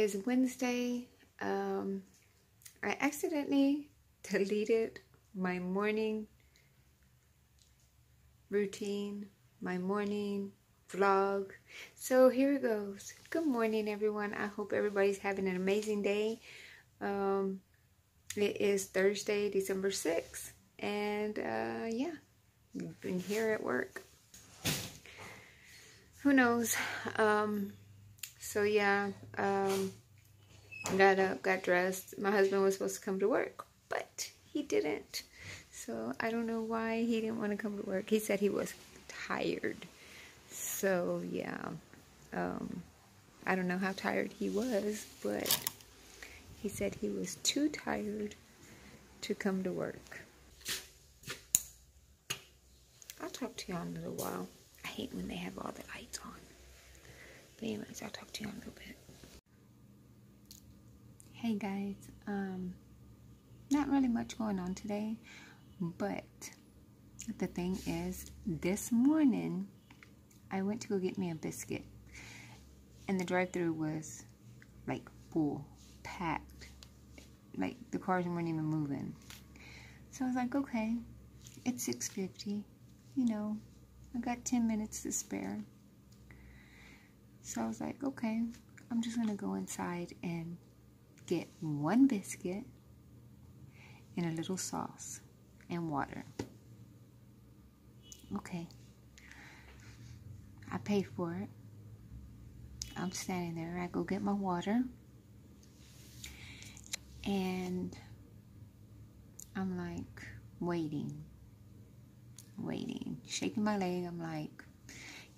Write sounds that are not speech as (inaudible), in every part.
is Wednesday. Um, I accidentally (laughs) deleted my morning routine, my morning vlog. So here it goes. Good morning, everyone. I hope everybody's having an amazing day. Um, it is Thursday, December 6th. And uh, yeah, been here at work. Who knows? Um, so yeah, um, got up, got dressed. My husband was supposed to come to work, but he didn't. So I don't know why he didn't want to come to work. He said he was tired. So yeah, um, I don't know how tired he was, but he said he was too tired to come to work. I'll talk to y'all in a little while. I hate when they have all the lights on. But anyways, I'll talk to you in a little bit. Hey guys, um, not really much going on today, but the thing is, this morning I went to go get me a biscuit, and the drive-through was like full, packed, like the cars weren't even moving. So I was like, okay, it's 6:50, you know, I got 10 minutes to spare. So I was like, okay, I'm just gonna go inside and get one biscuit and a little sauce and water. Okay. I paid for it. I'm standing there. I go get my water. And I'm like waiting, waiting, shaking my leg. I'm like,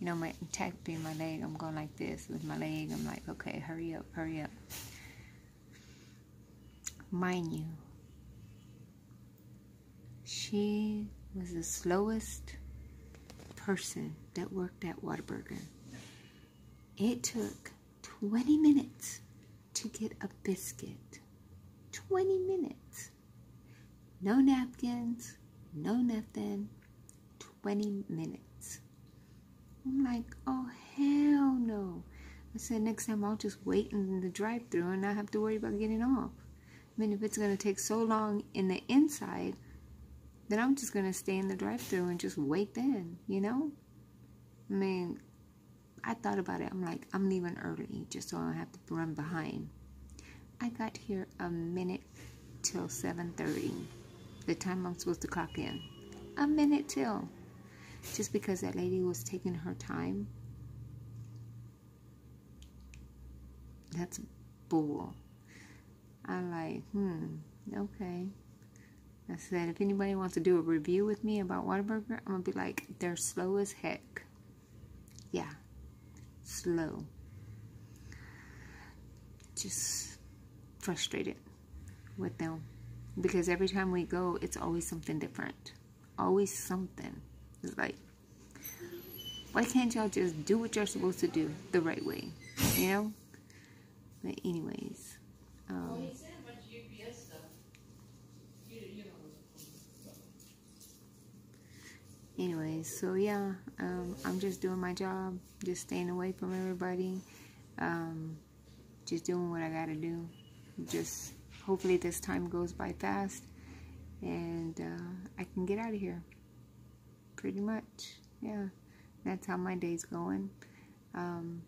you know, my tapping my leg, I'm going like this with my leg. I'm like, okay, hurry up, hurry up. Mind you, she was the slowest person that worked at Whataburger. It took 20 minutes to get a biscuit. 20 minutes. No napkins, no nothing. 20 minutes. I'm like, oh, hell no. I said, next time I'll just wait in the drive through and not have to worry about getting off. I mean, if it's going to take so long in the inside, then I'm just going to stay in the drive through and just wait then, you know? I mean, I thought about it. I'm like, I'm leaving early just so I don't have to run behind. I got here a minute till 7.30, the time I'm supposed to clock in. A minute till just because that lady was taking her time. That's bull. I'm like, hmm, okay. I said, if anybody wants to do a review with me about Whataburger, I'm going to be like, they're slow as heck. Yeah, slow. Just frustrated with them. Because every time we go, it's always something different. Always something. It's like, why can't y'all just do what you're supposed to do the right way? You know? But anyways. Um, anyways, so yeah, um, I'm just doing my job, just staying away from everybody, um, just doing what I gotta do. Just hopefully this time goes by fast and uh, I can get out of here pretty much. Yeah, that's how my day's going. Um,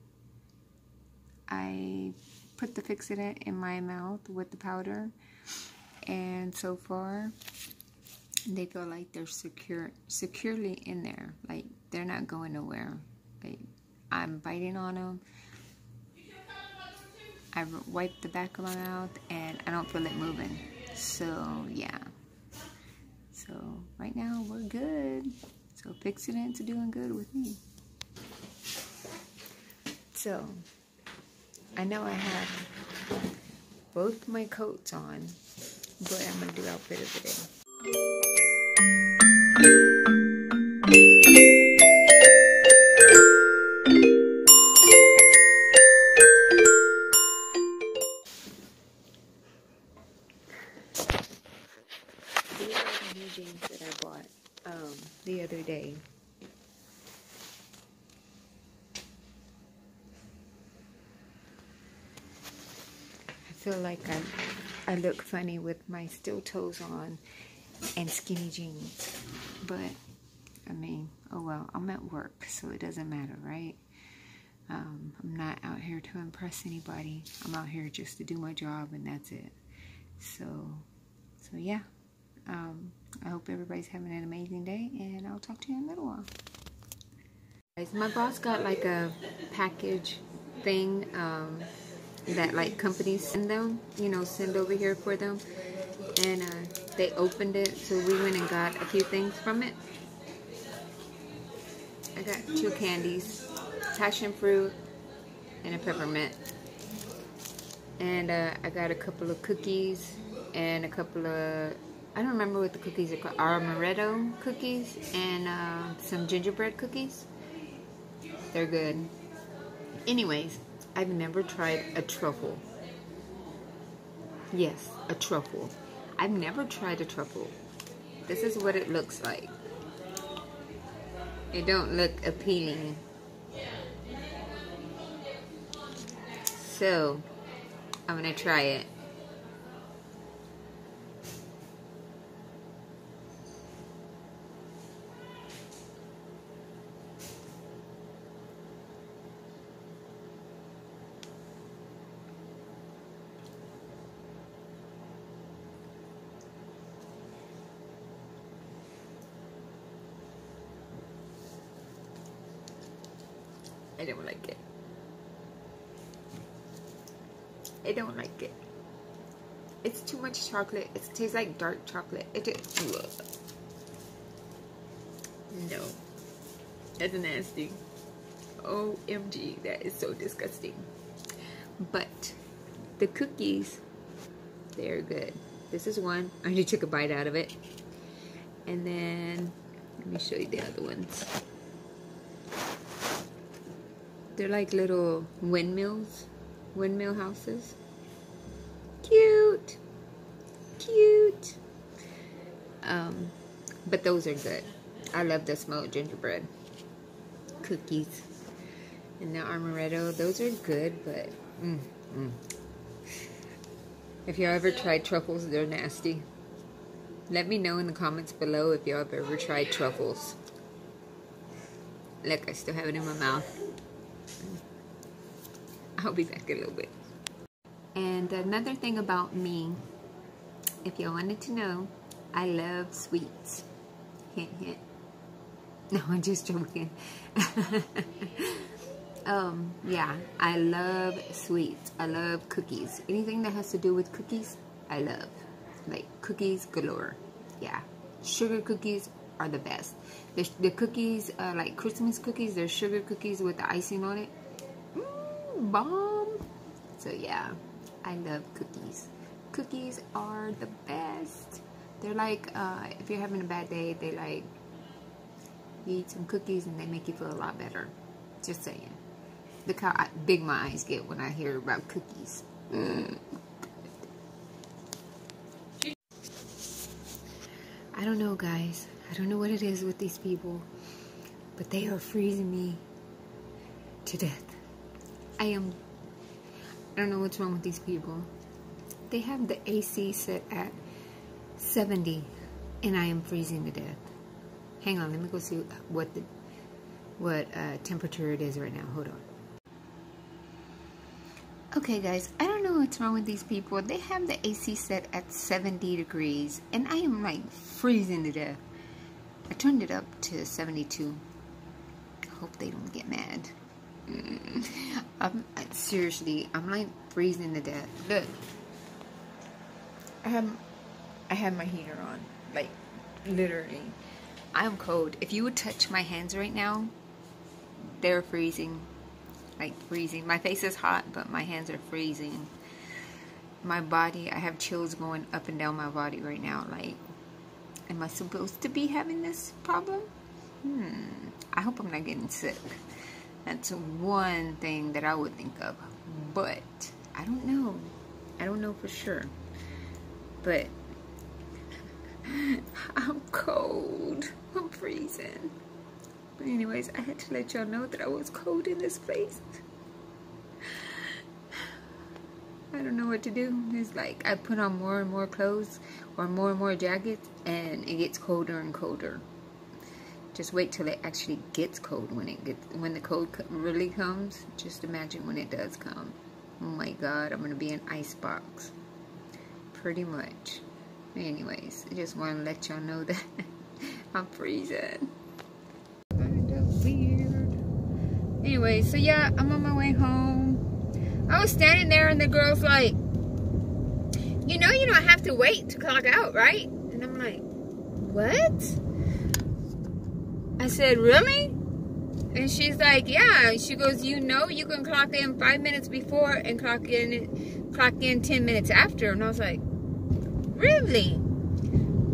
I put the Fixodent in my mouth with the powder, and so far, they feel like they're secure, securely in there. Like they're not going nowhere. Like I'm biting on them. I wiped the back of my mouth, and I don't feel it moving. So yeah. So right now we're good. So to doing good with me. So I know I have both my coats on, but I'm gonna do outfit of the day. Feel like I, I look funny with my steel toes on and skinny jeans. But, I mean, oh well, I'm at work, so it doesn't matter, right? Um, I'm not out here to impress anybody. I'm out here just to do my job, and that's it. So, so yeah. Um, I hope everybody's having an amazing day, and I'll talk to you in a little while. My boss got like a package thing um, that like companies send them, you know, send over here for them. And uh, they opened it, so we went and got a few things from it. I got two candies, passion fruit and a peppermint. And uh, I got a couple of cookies and a couple of, I don't remember what the cookies are called, amaretto cookies and uh, some gingerbread cookies. They're good. Anyways, I've never tried a truffle. Yes, a truffle. I've never tried a truffle. This is what it looks like. It don't look appealing. So, I'm gonna try it. I don't like it. I don't like it. It's too much chocolate. It tastes like dark chocolate. It just, no. That's nasty. OMG, that is so disgusting. But the cookies, they're good. This is one. I already took a bite out of it. And then, let me show you the other ones. They're like little windmills, windmill houses. Cute, cute. Um, but those are good. I love the smoked gingerbread cookies and the amaretto. Those are good, but mm, mm. if y'all ever tried truffles, they're nasty. Let me know in the comments below if y'all have ever tried truffles. Look, I still have it in my mouth. I'll be back in a little bit. And another thing about me, if y'all wanted to know, I love sweets. Hint, hint. (laughs) No, I'm just joking. (laughs) um, yeah, I love sweets. I love cookies. Anything that has to do with cookies, I love. Like cookies galore. Yeah, sugar cookies are the best. The, the cookies, uh, like Christmas cookies, they're sugar cookies with the icing on it. Bomb. So yeah, I love cookies. Cookies are the best. They're like, uh, if you're having a bad day, they like, you eat some cookies and they make you feel a lot better. Just saying. Look how big my eyes get when I hear about cookies. Mm. I don't know, guys. I don't know what it is with these people, but they are freezing me to death. I am, I don't know what's wrong with these people. They have the AC set at 70 and I am freezing to death. Hang on, let me go see what the what uh, temperature it is right now. Hold on. Okay guys, I don't know what's wrong with these people. They have the AC set at 70 degrees and I am like freezing to death. I turned it up to 72. I hope they don't get mad. I'm, seriously, I'm like freezing to death. Look. I have, I have my heater on. Like, literally. I'm cold. If you would touch my hands right now, they're freezing. Like freezing. My face is hot, but my hands are freezing. My body, I have chills going up and down my body right now. Like, am I supposed to be having this problem? Hmm. I hope I'm not getting sick. That's one thing that I would think of. But, I don't know. I don't know for sure. But, (laughs) I'm cold. I'm freezing. But anyways, I had to let y'all know that I was cold in this place. (sighs) I don't know what to do. It's like I put on more and more clothes or more and more jackets and it gets colder and colder. Just wait till it actually gets cold when it gets when the cold really comes. Just imagine when it does come. Oh my god, I'm gonna be an ice box. Pretty much. Anyways, I just want to let y'all know that (laughs) I'm freezing. Kind of weird. Anyway, so yeah, I'm on my way home. I was standing there and the girl's like, you know you don't have to wait to clock out, right? And I'm like, what? I said, really? And she's like, yeah. She goes, you know you can clock in five minutes before and clock in clock in 10 minutes after. And I was like, really?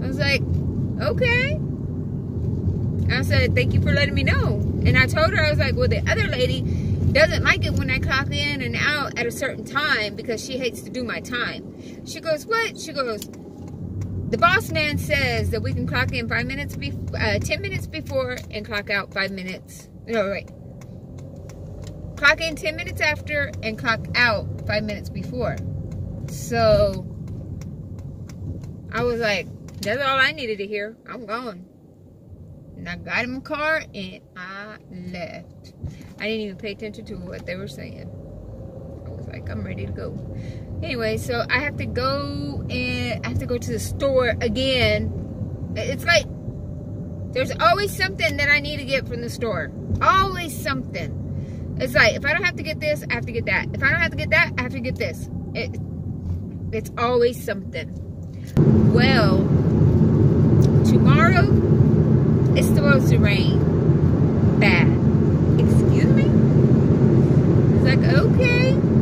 I was like, okay. I said, thank you for letting me know. And I told her, I was like, well, the other lady doesn't like it when I clock in and out at a certain time because she hates to do my time. She goes, what? She goes, the boss man says that we can clock in five minutes, be uh, 10 minutes before and clock out five minutes. No, wait. Clock in 10 minutes after and clock out five minutes before. So, I was like, that's all I needed to hear. I'm gone. And I got in my car and I left. I didn't even pay attention to what they were saying. Like, I'm ready to go. Anyway, so I have to go and I have to go to the store again. It's like there's always something that I need to get from the store. Always something. It's like if I don't have to get this, I have to get that. If I don't have to get that, I have to get this. It, it's always something. Well, tomorrow it's supposed to rain bad. Excuse me? It's like, okay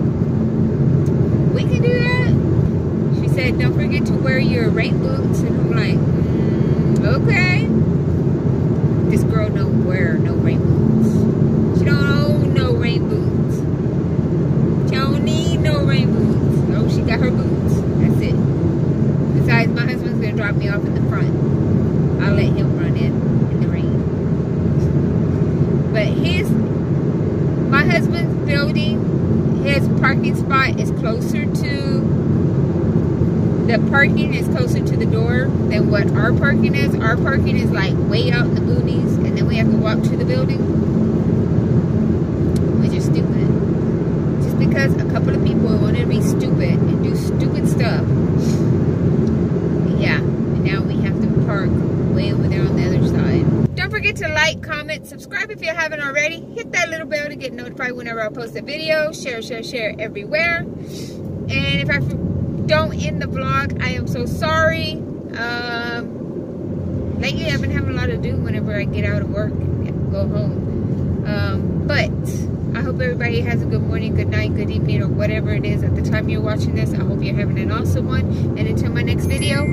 can do that? She said, don't forget to wear your rain boots. And I'm like, mm, okay. This girl don't wear no rain boots. She don't own no rain boots. She don't need no rain boots. Oh, she got her boots. That's it. Besides, my husband's going to drop me off in the front. I'll let him run in in the rain. But his, my husband's building his parking spot is closer to the parking is closer to the door than what our parking is. Our parking is like way out in the boonies and then we have to walk to the building. Which is stupid. Just because a couple of people wanted to be stupid and do stupid stuff. Yeah, and now we have to park way over there on the other side. Don't forget to like, comment, subscribe if you haven't already. Hit that little bell to get notified whenever I post a video. Share, share, share everywhere. And if I don't end the vlog, I am so sorry. Um, lately, I've been having a lot to do whenever I get out of work and go home. Um, but I hope everybody has a good morning, good night, good evening, or whatever it is at the time you're watching this. I hope you're having an awesome one. And until my next video,